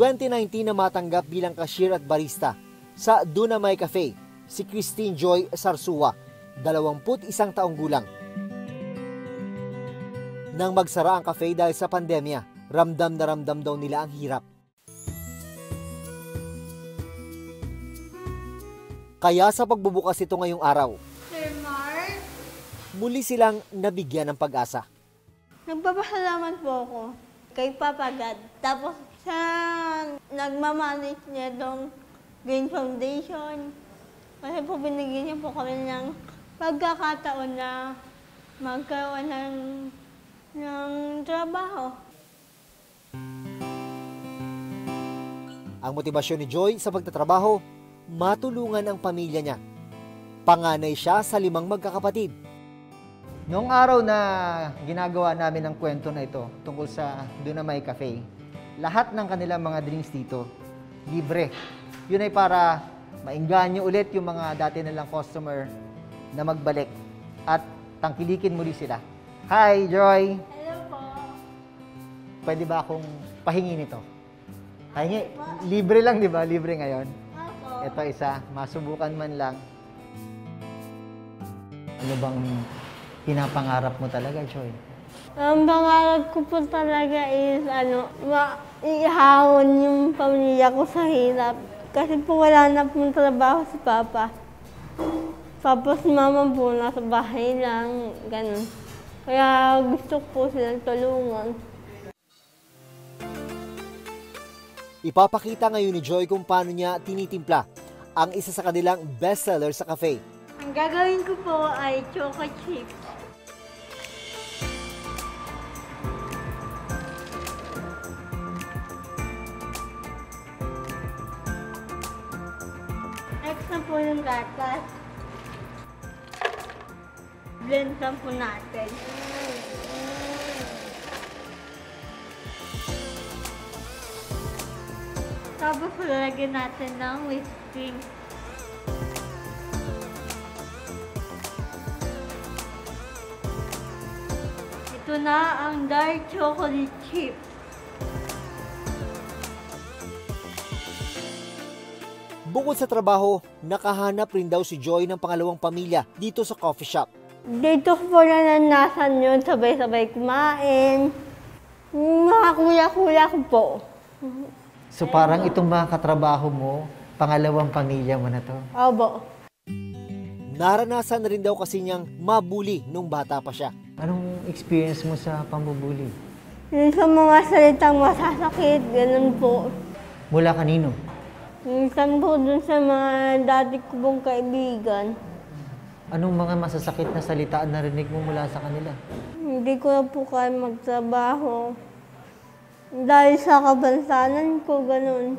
2019 na matanggap bilang cashier at barista sa Dunamay Cafe si Christine Joy Sarsua, 21 taong gulang. Nang magsara ang cafe dahil sa pandemya, ramdam na ramdam daw nila ang hirap. Kaya sa pagbubukas ito ngayong araw, Sir Mark, muli silang nabigyan ng pag-asa. nagpapasalamat po ako kay Papa God. Tapos sa nagmamanage niya itong Green Foundation. Kasi po binigyan niya po kami ng pagkakataon na magkaroon ng, ng trabaho. Ang motibasyon ni Joy sa pagtatrabaho, matulungan ang pamilya niya. Panganay siya sa limang magkakapatid. Noong araw na ginagawa namin ang kwento na ito tungkol sa Dunamay Cafe, lahat ng kanilang mga drinks dito, libre. Yun ay para maingganyo ulit yung mga dati nilang customer na magbalik at tangkilikin muli sila. Hi, Joy! Hello po. Pwede ba akong pahingin ito? Pahingi. Libre lang, di ba? Libre ngayon. Ako. Ito isa, masubukan man lang. Ano bang pinapangarap mo talaga, Joy? Ang pangarap ko po talaga is ano, maihahon yung pamilya ko sa hirap. Kasi po wala na pong trabaho si Papa. Tapos si Mama po nasa bahay lang, ganun. Kaya gusto ko po silang tulungan. Ipapakita ngayon ni Joy kung paano niya tinitimpla ang isa sa kanilang bestseller sa cafe. Ang gagawin ko po ay choco chips. Po yung gatas. Blend lang po natin. Tapos lalagyan natin ng whipped cream. Ito na ang dark chocolate chip. Bukod sa trabaho, nakahanap rin daw si Joy ng pangalawang pamilya dito sa coffee shop. Dito ko po nananasan yun, sabay-sabay kumain. Mga kuya-kuya ko po. So parang itong mga katrabaho mo, pangalawang pamilya mo na to. Obo. Naranasan na rin daw kasi niyang mabuli nung bata pa siya. Anong experience mo sa pambubuli? Yung sa mga salitang masasakit, ganun po. Mula kanino? Minsan po dun sa mga dati ko pong kaibigan. Anong mga masasakit na salita ang narinig mo mula sa kanila? Hindi ko na po kaya magtrabaho. Dahil sa kabansanan ko, ganun.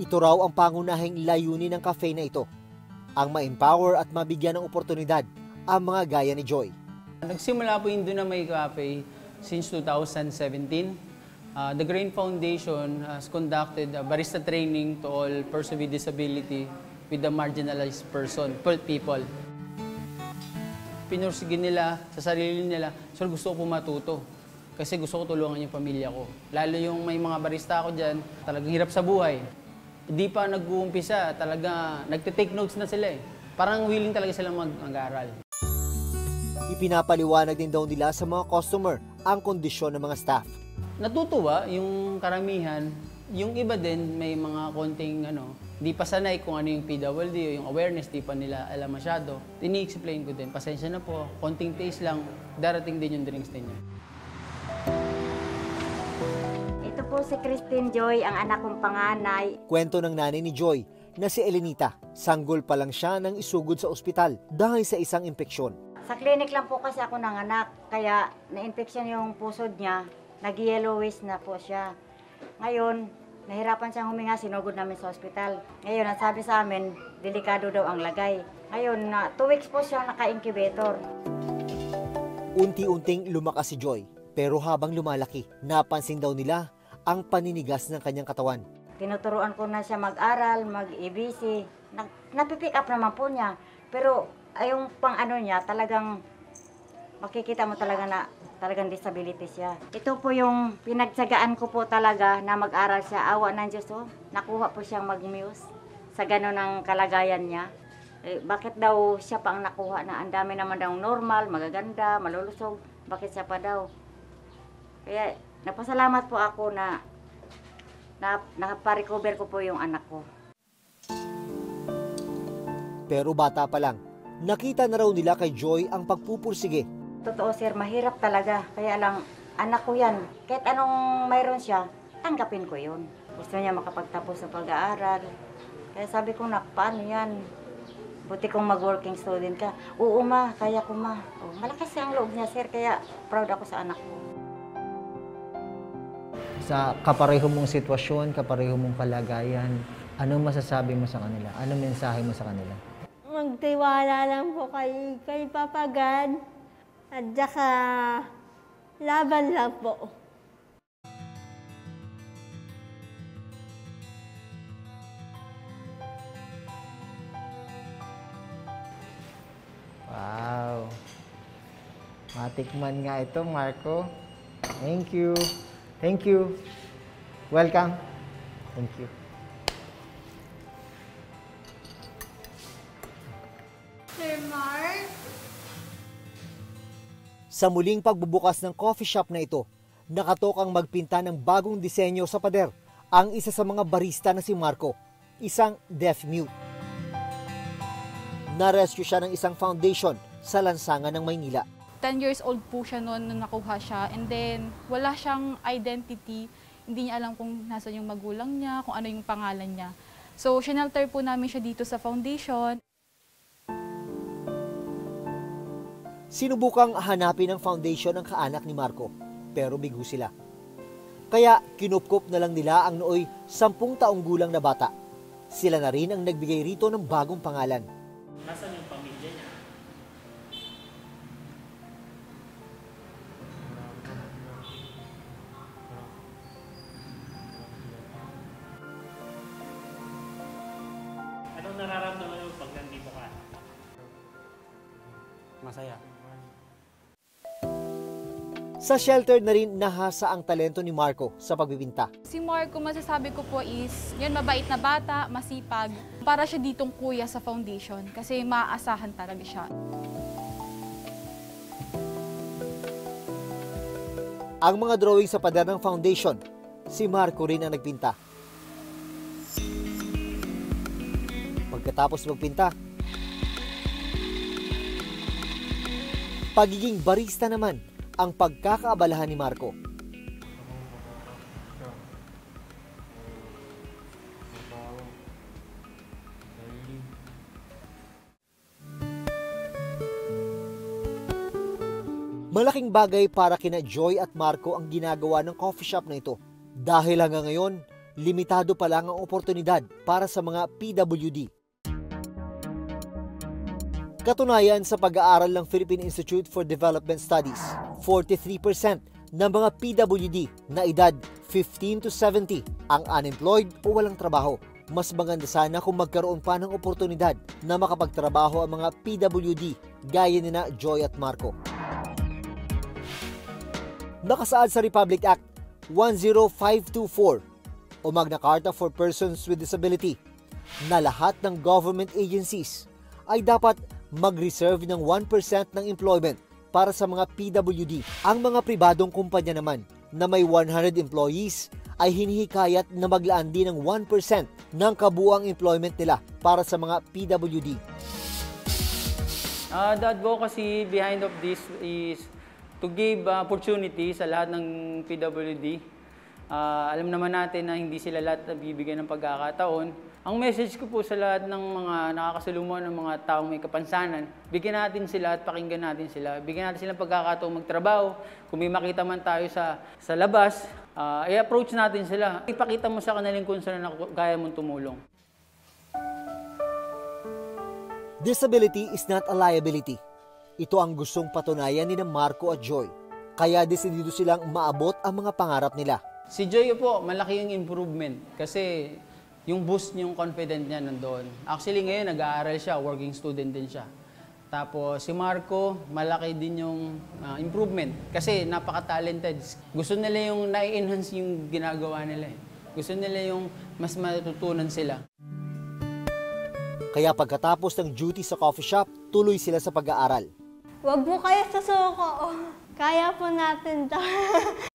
Ito raw ang pangunahing layunin ng cafe na ito. Ang ma-empower at mabigyan ng oportunidad ang mga gaya ni Joy. Nagsimula po yung Dunamay Cafe since 2017. Uh, the Grain Foundation has conducted a barista training to all persons with disability with the marginalized person, people. Pinursige nila sa sarili nila, so gusto ko matuto. Kasi gusto ko tulungan yung pamilya ko. Lalo yung may mga barista ako dyan, talagang hirap sa buhay. Hindi pa nag-uumpisa, talaga nagte-take notes na sila eh. Parang willing talaga sila mag- mag-aaral. Ipinapaliwanag din daw nila sa mga customer ang kondisyon ng mga staff. Natutuwa yung karamihan. Yung iba din may mga konting ano, di pa sanay kung ano yung PWD o yung awareness, di pa nila alam masyado. Tini-explain ko din, pasensya na po, konting taste lang, darating din yung drinks ninyo. Ito po si Christine Joy, ang anak kong panganay. Kwento ng nanay ni Joy na si Elenita, sanggol pa lang siya nang isugod sa ospital dahil sa isang impeksyon. Sa clinic lang po kasi ako nanganak, kaya na-infection yung pusod niya, nag-yellowish na po siya. Ngayon, nahirapan siyang huminga, sinugod namin sa ospital. Ngayon, ang sabi sa amin, delikado daw ang lagay. Ngayon, na two weeks po siya naka-incubator. Unti-unting lumakas si Joy, pero habang lumalaki, napansin daw nila ang paninigas ng kanyang katawan. Tinuturuan ko na siya mag-aral, mag-EBC. Na, napipick up naman po niya. Pero yung pang ano niya, talagang makikita mo talaga na talagang disability siya. Ito po yung pinagtsagaan ko po talaga na mag-aral siya. Awa ng Diyos, oh. Nakuha po siyang mag-muse sa gano'n ng kalagayan niya. Eh, bakit daw siya pa ang nakuha na ang dami naman daw normal, magaganda, malulusog. Bakit siya pa daw? Kaya napasalamat po ako na na nakaparecover ko po yung anak ko. Pero bata pa lang, nakita na raw nila kay Joy ang pagpupursige. Totoo sir, mahirap talaga. Kaya lang, anak ko yan. Kahit anong mayroon siya, tanggapin ko yun. Gusto niya makapagtapos sa pag-aaral. Kaya sabi ko, nak, paano yan? Buti kong mag-working student ka. Oo ma, kaya ko ma. Oh, malakas ang loob niya sir, kaya proud ako sa anak ko. Sa kapareho mong sitwasyon, kapareho mong kalagayan, anong masasabi mo sa kanila? Anong mensahe mo sa kanila? Magtiwala lang po kay, kay Papa God. At saka, laban lang po. Wow. Matikman nga ito, Marco. Thank you. Thank you. Welcome. Thank you. Sir Mark? Sa muling pagbubukas ng coffee shop na ito, nakatok ang magpinta ng bagong disenyo sa pader ang isa sa mga barista na si Marco, isang deaf-mute. Na-rescue siya ng isang foundation sa lansangan ng Maynila. 10 years old po siya noon nung nakuha siya. And then, wala siyang identity. Hindi niya alam kung nasa yung magulang niya, kung ano yung pangalan niya. So, shelter po namin siya dito sa foundation. Sinubukang hanapin ng foundation ng kaanak ni Marco, pero bigo sila. Kaya kinupkup na lang nila ang nooy sampung taong gulang na bata. Sila na rin ang nagbigay rito ng bagong pangalan. Anong nararamdaman mo pag nandito ka? Masaya. Sa shelter na rin nahasa ang talento ni Marco sa pagbibinta. Si Marco, masasabi ko po is, yun, mabait na bata, masipag. Para siya ditong kuya sa foundation kasi maaasahan talaga siya. Ang mga drawing sa pader ng foundation, si Marco rin ang nagpinta. Pagkatapos magpinta, pagiging barista naman ang pagkakaabalahan ni Marco. Malaking bagay para kina Joy at Marco ang ginagawa ng coffee shop na ito. Dahil hanggang ngayon, limitado pa lang ang oportunidad para sa mga PWD. Katunayan sa pag-aaral ng Philippine Institute for Development Studies, 43% ng mga PWD na edad 15 to 70 ang unemployed o walang trabaho. Mas maganda sana kung magkaroon pa ng oportunidad na makapagtrabaho ang mga PWD gaya ni na Joy at Marco. Nakasaad sa Republic Act 10524 o Magna Carta for Persons with Disability na lahat ng government agencies ay dapat mag-reserve ng 1% ng employment para sa mga PWD. Ang mga pribadong kumpanya naman na may 100 employees ay hinihikayat na maglaan din ng 1% ng kabuang employment nila para sa mga PWD. Uh, the advocacy behind of this is to give opportunity sa lahat ng PWD. Ah, alam naman natin na hindi sila lahat nabibigyan ng pagkakataon. Ang message ko po sa lahat ng mga nakakasalumuhan ng mga taong may kapansanan, bigyan natin sila at pakinggan natin sila. Bigyan natin sila ng pagkakataon magtrabaho. Kung may makita man tayo sa, sa labas, ah, i-approach natin sila. Ipakita mo sa kanilang kung saan na kaya mong tumulong. Disability is not a liability. Ito ang gustong patunayan ni Marco at Joy. Kaya desidido silang maabot ang mga pangarap nila. Si Joy po, malaki yung improvement kasi yung boost niyong confident niya nandoon. Actually ngayon nag-aaral siya, working student din siya. Tapos si Marco, malaki din yung ah, improvement kasi napaka-talented. Gusto nila yung na-enhance yung ginagawa nila. eh. Gusto nila yung mas matutunan sila. Kaya pagkatapos ng duty sa coffee shop, tuloy sila sa pag-aaral. Huwag po kayo susuko. Kaya po natin to.